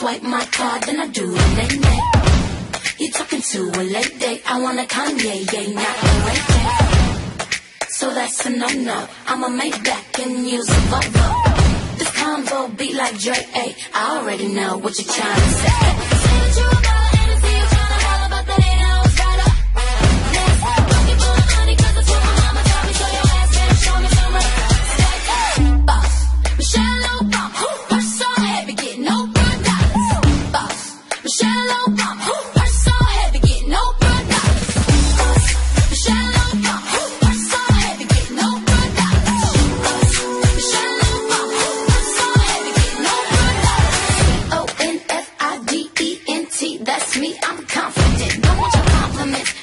swipe my card, then I do it late night. You talking to a late date? I wanna Kanye, yeah, not a date. So that's a no-no. I'ma make back and use a Volvo. This combo beat like Drake, ayy. I already know what you're trying to say. Michelle Obama, purse so heavy, get no. Boss, Michelle Obama, purse so heavy, get no. Boss, Michelle Obama, purse so heavy, get no dollars. O N F I D E N T, that's me. I'm confident. Don't want your compliments.